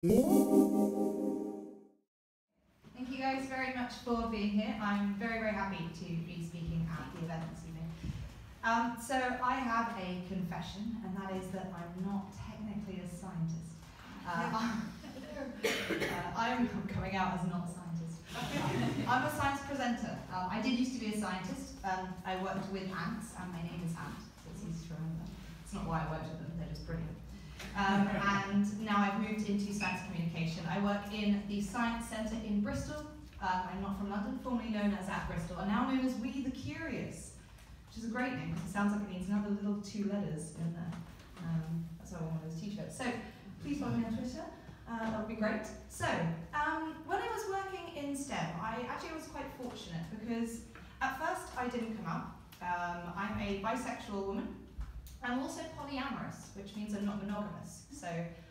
Thank you guys very much for being here. I'm very, very happy to be speaking at the event this evening. Um, so I have a confession, and that is that I'm not technically a scientist. Uh, uh, I'm coming out as not a scientist. I'm a science presenter. Um, I did used to be a scientist. Um, I worked with ants, and my name is Ant, so it's easy to remember. It's not why I worked with them, they're just brilliant. Um, moved into science communication. I work in the Science Centre in Bristol. Um, I'm not from London, formerly known as at Bristol, and now known as We the Curious, which is a great name because it sounds like it needs another little two letters in there. Um, that's why I want one of those t-shirts. So please follow me on Twitter. Uh, that would be great. So, um, when I was working in STEM, I actually was quite fortunate because at first I didn't come up. Um, I'm a bisexual woman. I'm also polyamorous, which means I'm not monogamous. So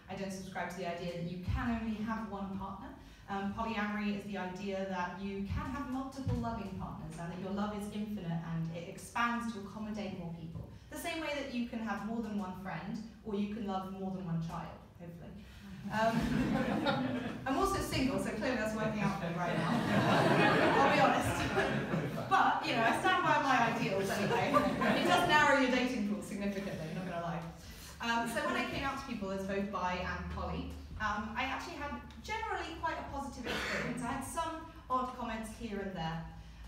I don't subscribe to the idea that you can only have one partner. Um, polyamory is the idea that you can have multiple loving partners and that your love is infinite and it expands to accommodate more people. The same way that you can have more than one friend or you can love more than one child, hopefully. Um, I'm also single, so clearly that's working out for me right now. I'll be honest. but, you know, I stand by my ideals anyway. It does narrow your dating pool significantly, not gonna lie. Um, so when I came out to people as both bi and poly, um, I actually had generally quite a positive experience. I had some odd comments here and there.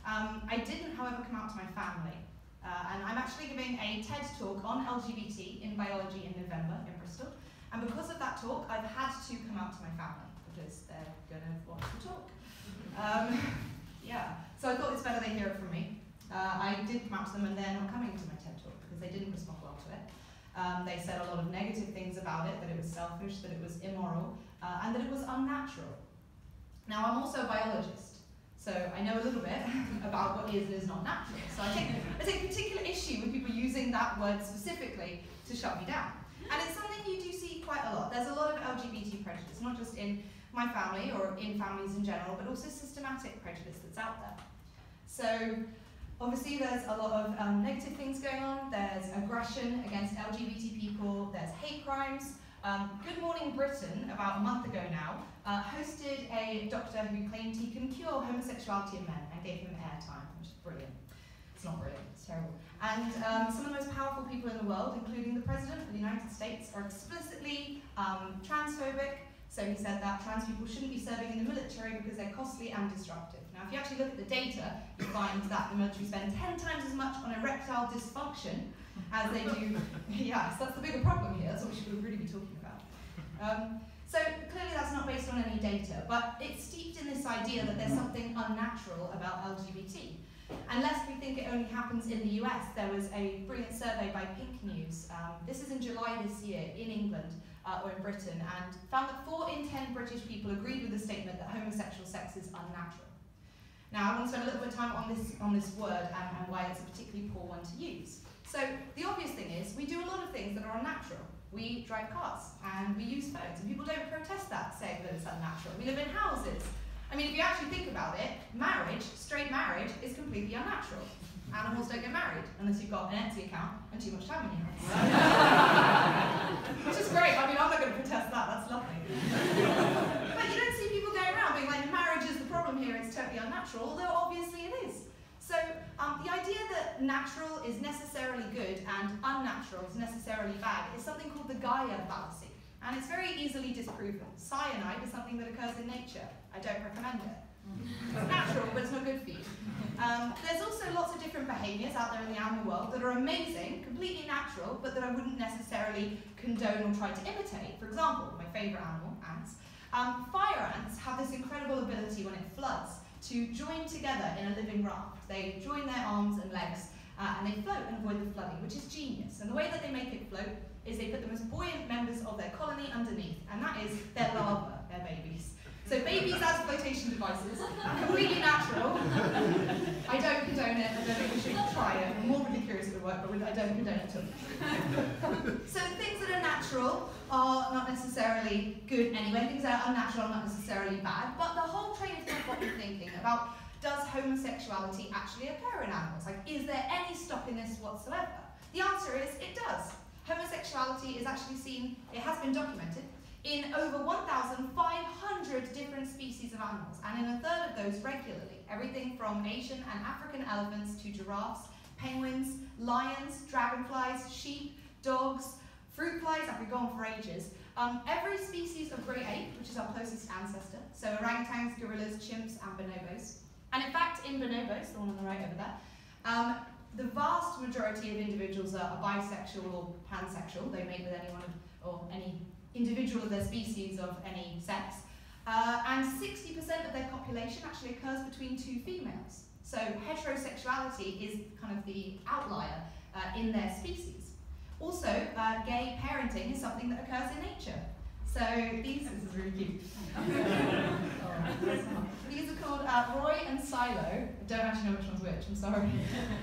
Um, I didn't, however, come out to my family. Uh, and I'm actually giving a TED talk on LGBT in biology in November in Bristol. And because of that talk, I've had to come out to my family because they're going to watch the talk. Um, yeah, so I thought it's better they hear it from me. Uh, I did come out to them and they're not coming to my TED talk because they didn't respond well to it. Um, they said a lot of negative things about it, that it was selfish, that it was immoral, uh, and that it was unnatural. Now, I'm also a biologist, so I know a little bit about what is and is not natural. So I take, I take particular issue with people using that word specifically to shut me down. And it's something you do see quite a lot. There's a lot of LGBT prejudice, not just in my family or in families in general, but also systematic prejudice that's out there. So obviously there's a lot of um, negative things going on. There's aggression against LGBT people. There's hate crimes. Um, Good Morning Britain, about a month ago now, uh, hosted a doctor who claimed he can cure homosexuality in men and gave him airtime, which is brilliant. It's not brilliant, it's terrible. And um, some of the most powerful people in the world, including the President of the United States, are explicitly um, transphobic. So he said that trans people shouldn't be serving in the military because they're costly and disruptive. Now, if you actually look at the data, you find that the military spend 10 times as much on erectile dysfunction as they do. yeah, so that's the bigger problem here. That's what we should really be talking about. Um, so clearly that's not based on any data, but it's steeped in this idea that there's something unnatural about LGBT. Unless we think it only happens in the US, there was a brilliant survey by Pink News. Um, this is in July this year in England uh, or in Britain, and found that four in ten British people agreed with the statement that homosexual sex is unnatural. Now, I want to spend a little bit of time on this, on this word and, and why it's a particularly poor one to use. So, the obvious thing is, we do a lot of things that are unnatural. We drive cars and we use phones, and people don't protest that, saying that it's unnatural. We live in houses I mean, if you actually think about it, marriage, straight marriage, is completely unnatural. Animals don't get married unless you've got an Etsy account and too much time on your hands. Which is great. I mean, I'm not going to protest that. That's lovely. but you don't see people going around being like, marriage is the problem here. It's totally unnatural, although obviously it is. So um, the idea that natural is necessarily good and unnatural is necessarily bad is something called the Gaia fallacy. And it's very easily disproven. Cyanide is something that occurs in nature. I don't recommend it. It's natural, but it's not good for you. Um, there's also lots of different behaviours out there in the animal world that are amazing, completely natural, but that I wouldn't necessarily condone or try to imitate. For example, my favourite animal, ants. Um, fire ants have this incredible ability when it floods to join together in a living raft. They join their arms and legs uh, and they float and avoid the flooding, which is genius. And the way that they make it float is they put the most buoyant members of their colony underneath, and that is their larvae, their babies. So babies as flotation devices completely natural. I don't condone it, I don't think we should try it. I'm morbidly curious if it would work, but I don't condone it at all. so things that are natural are not necessarily good anyway, things that are unnatural are not necessarily bad, but the whole train of thought me thinking about does homosexuality actually occur in animals? Like, is there any stoppiness whatsoever? The answer is it does. Homosexuality is actually seen, it has been documented, in over 1,500 different species of animals, and in a third of those regularly. Everything from Asian and African elephants to giraffes, penguins, lions, dragonflies, sheep, dogs, fruit flies, I could go on for ages. Um, every species of great ape, which is our closest ancestor, so orangutans, gorillas, chimps, and bonobos. And in fact, in bonobos, the one on the right over there, um, the vast majority of individuals are, bisexual or pansexual. They mate with anyone or any individual of their species of any sex. Uh, and 60% of their population actually occurs between two females. So heterosexuality is kind of the outlier uh, in their species. Also, uh, gay parenting is something that occurs in nature. So these, this is really cute. these are called uh, Roy and Silo. I don't actually know which one's which, I'm sorry.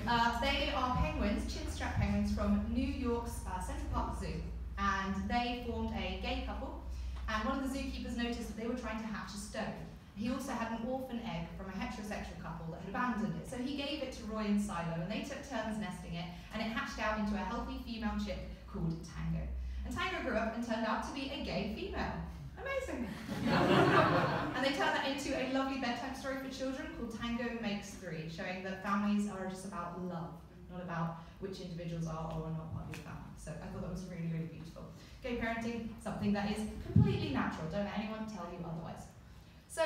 Uh, they are penguins, chin-strap penguins from New York's uh, Central Park Zoo. And they formed a gay couple. And one of the zookeepers noticed that they were trying to hatch a stone. He also had an orphan egg from a heterosexual couple that had abandoned it. So he gave it to Roy and Silo, and they took turns nesting it, and it hatched out into a healthy female chick called Tango. And Tango grew up and turned out to be a gay female. Amazing. and they turned that into a lovely bedtime story for children called Tango Makes Three, showing that families are just about love, not about which individuals are or are not part of your family. So I thought that was really, really beautiful. Gay parenting, something that is completely natural. Don't let anyone tell you otherwise. So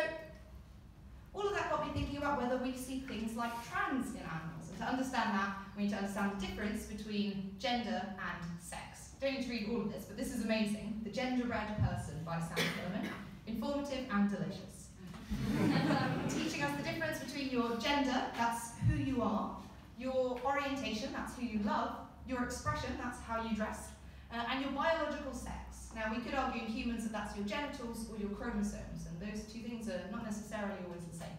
all of that got me thinking about whether we see things like trans in animals. And to understand that, we need to understand the difference between gender and sex. Don't need to read all of this, but this is amazing. The Genderbread Person by Sam Killermann. Informative and delicious. Teaching us the difference between your gender, that's who you are, your orientation, that's who you love, your expression, that's how you dress, uh, and your biological sex. Now, we could argue in humans that that's your genitals or your chromosomes, and those two things are not necessarily always the same.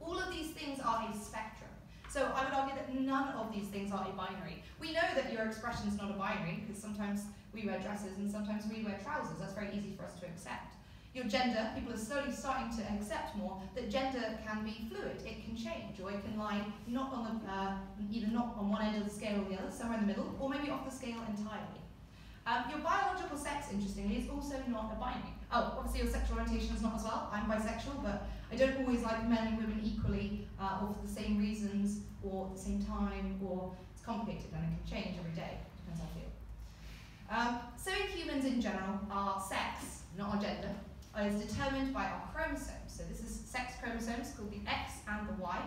All of these things are a spectrum. So I would argue that none of these things are a binary. We know that your expression is not a binary, because sometimes we wear dresses and sometimes we wear trousers. That's very easy for us to accept. Your gender, people are slowly starting to accept more that gender can be fluid. It can change, or it can lie not on the, uh, either not on one end of the scale or the other, somewhere in the middle, or maybe off the scale entirely. Um, your biological sex, interestingly, is also not a binary. Oh, obviously your sexual orientation is not as well. I'm bisexual, but I don't always like men and women equally, uh, or for the same reasons, or at the same time, or it's complicated and it can change every day. Depends how I feel. Um, so humans in general, our sex, not our gender, is determined by our chromosomes. So this is sex chromosomes called the X and the Y.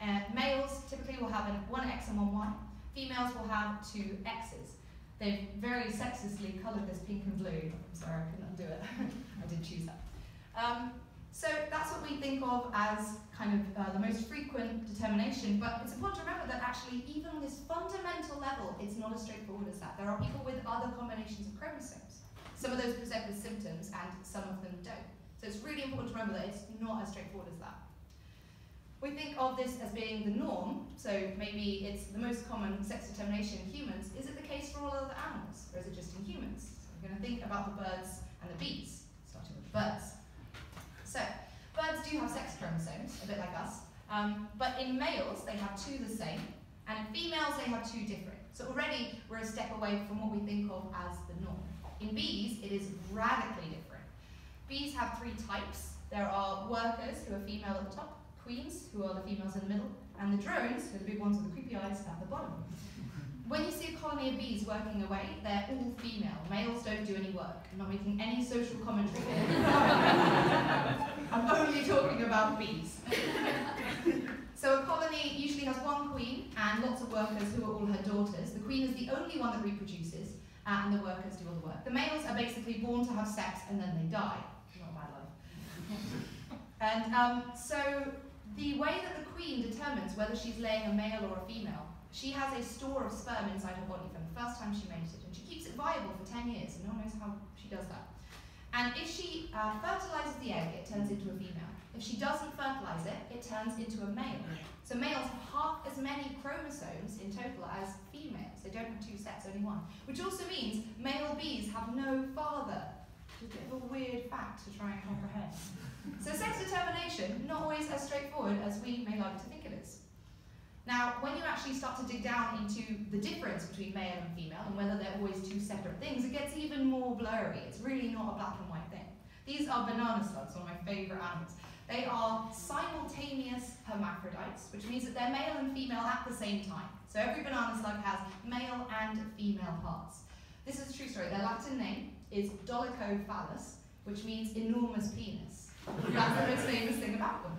Uh, males typically will have one X and one Y. Females will have two X's. They've very sexistly coloured this pink and blue. I'm sorry, I couldn't undo it. I did choose that. Um, so that's what we think of as kind of uh, the most frequent determination, but it's important to remember that actually even on this fundamental level, it's not as straightforward as that. There are people with other combinations of chromosomes. Some of those present with symptoms and some of them don't. So it's really important to remember that it's not as straightforward as that. We think of this as being the norm, so maybe it's the most common sex determination in humans. Is it the case for all other animals, or is it just in humans? So we're going to think about the birds and the bees, starting with birds. So, birds do have sex chromosomes, a bit like us, um, but in males they have two the same, and in females they have two different. So already we're a step away from what we think of as the norm. In bees, it is radically different. Bees have three types. There are workers, who are female at the top, queens, who are the females in the middle, and the drones, who are the big ones with the creepy eyes, at the bottom. When you see a colony of bees working away, they're all female. Males don't do any work. I'm not making any social commentary here. I'm only talking about bees. so a colony usually has one queen and lots of workers who are all her daughters. The queen is the only one that reproduces, uh, and the workers do all the work. The males are basically born to have sex and then they die. Not bad life. and um, so the way that the queen determines whether she's laying a male or a female, she has a store of sperm inside her body from the first time she mated, and she keeps it viable for 10 years, and no one knows how she does that. And if she uh, fertilizes the egg, it turns into a female. If she doesn't fertilize it, it turns into a male. So males have half as many chromosomes in total as females. They don't have two sets, only one. Which also means male bees have no father. Which is a bit of a weird fact to try and comprehend. So sex determination, not always as straightforward as we may like to think it is. Now, when you actually start to dig down into the difference between male and female and whether they're always two separate things, it gets even more blurry. It's really not a black and white thing. These are banana slugs, one of my favourite animals. They are simultaneous hermaphrodites, which means that they're male and female at the same time. So every banana slug has male and female parts. This is a true story. Their Latin name is Dolichophallus, which means enormous penis. That's the most famous thing about them.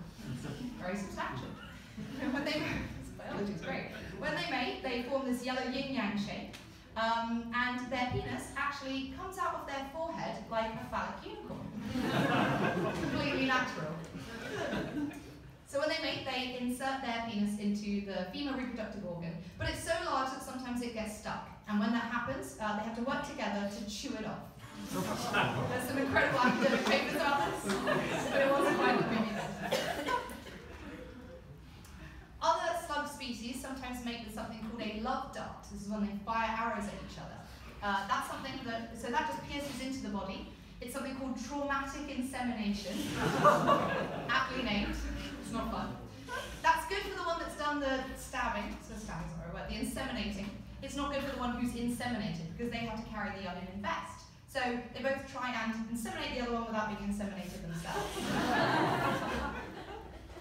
Very substantial. when they great. When they mate, they form this yellow yin-yang shape, um, and their penis actually comes out of their forehead like a phallic unicorn. Completely natural. So when they mate, they insert their penis into the female reproductive organ, but it's so large that sometimes it gets stuck. And when that happens, uh, they have to work together to chew it off. There's some incredible academic papers about this, but it wasn't quite the Other slug species sometimes mate with something called a love dart. This is when they fire arrows at each other. Uh, that's something that, so that just pierces into the body. It's something called traumatic insemination, aptly named. It's not fun. That's good for the one that's done the stabbing, so stabbing, sorry, the inseminating. It's not good for the one who's inseminated because they have to carry the young and invest. So they both try and inseminate the other one without being inseminated themselves.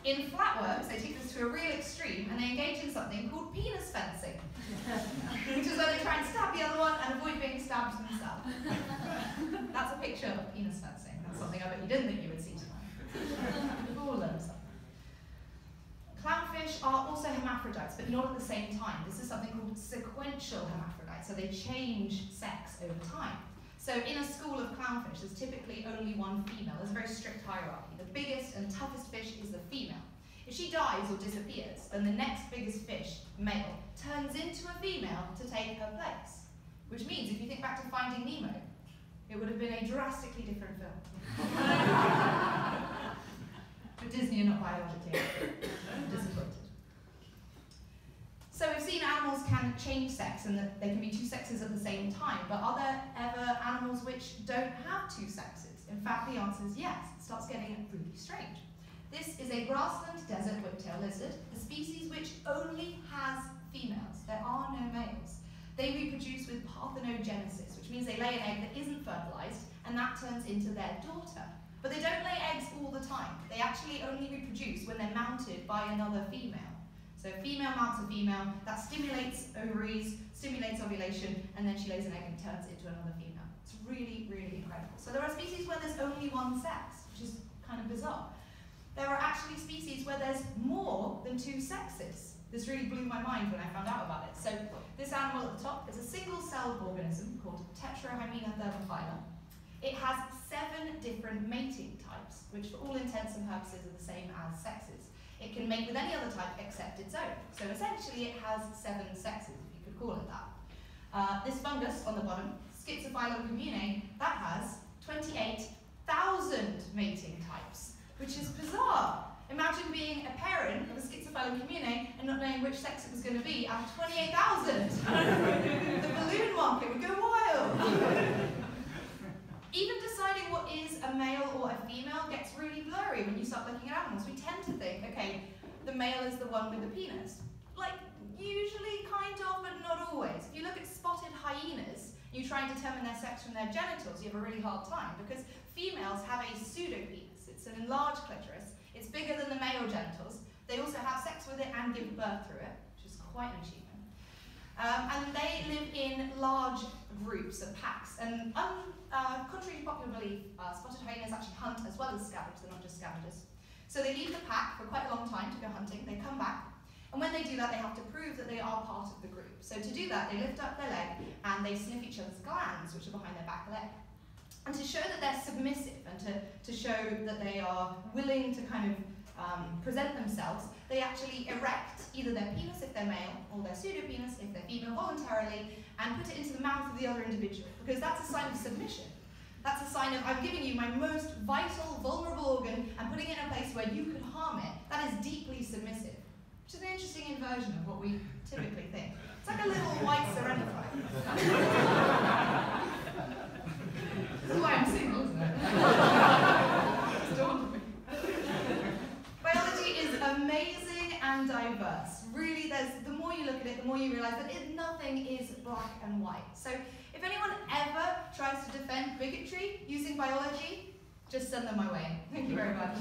in flatworms, they take this to a real extreme and they engage in something called penis fencing, which is where they try and stab the other one and avoid being stabbed themselves. That's a picture of penis fencing. That's something I bet you didn't think you would see tonight. We've all learned something. Clownfish are also hermaphrodites, but not at the same time. This is something called sequential hermaphrodites, so they change sex over time. So in a school of clownfish, there's typically only one female. There's a very strict hierarchy. The biggest and toughest fish is the female. If she dies or disappears, then the next biggest fish, male, turns into a female to take her place. Which means, if you think back to Finding Nemo, it would have been a drastically different film. but Disney are not biologically disappointed. So we've seen animals can change sex and that there can be two sexes at the same time, but are there ever animals which don't have two sexes? In fact, the answer is yes. It starts getting really strange. This is a grassland desert whiptail lizard, a species which only has females. There are no males. They reproduce with parthenogenesis, which means they lay an egg that isn't fertilized, and that turns into their daughter. But they don't lay eggs all the time. They actually only reproduce when they're mounted by another female. So female mounts a female, that stimulates ovaries, stimulates ovulation, and then she lays an egg and turns into another female. It's really, really incredible. So there are species where there's only one sex, which is kind of bizarre. There are actually species where there's more than two sexes. This really blew my mind when I found out about it. So this animal at the top is a single-celled organism called Tetrahymena thermophila. It has seven different mating types, which for all intents and purposes are the same as sexes. It can mate with any other type except its own. So essentially it has seven sexes, if you could call it that. Uh, this fungus on the bottom, Schizophyllum commune, that has 28,000 mating types, which is bizarre. Imagine being a parent of a schizophrenic commune and not knowing which sex it was going to be of 28,000. the balloon market would go wild. Even deciding what is a male or a female gets really blurry when you start looking at animals. We tend to think, okay, the male is the one with the penis. Like, usually, kind of, but not always. If you look at spotted hyenas, you try and determine their sex from their genitals, you have a really hard time because females have a pseudopenis. It's an enlarged clitoris. It's bigger than the male genitals. They also have sex with it and give birth through it, which is quite an achievement. Um, and they live in large groups and packs. And um, uh, contrary to popular belief, uh, spotted hyenas actually hunt as well as scavenge, they're not just scavengers. So they leave the pack for quite a long time to go hunting, they come back, and when they do that, they have to prove that they are part of the group. So to do that, they lift up their leg and they sniff each other's glands, which are behind their back leg. And to show that they're submissive and to, to show that they are willing to kind of um, present themselves, they actually erect either their penis if they're male or their pseudopenis if they're female voluntarily and put it into the mouth of the other individual because that's a sign of submission. That's a sign of I'm giving you my most vital, vulnerable organ and putting it in a place where you could harm it. That is deeply submissive, which is an interesting inversion of what we typically think. It's like a little white this realise that it, nothing is black and white. So if anyone ever tries to defend bigotry using biology, just send them my way. Thank you very much.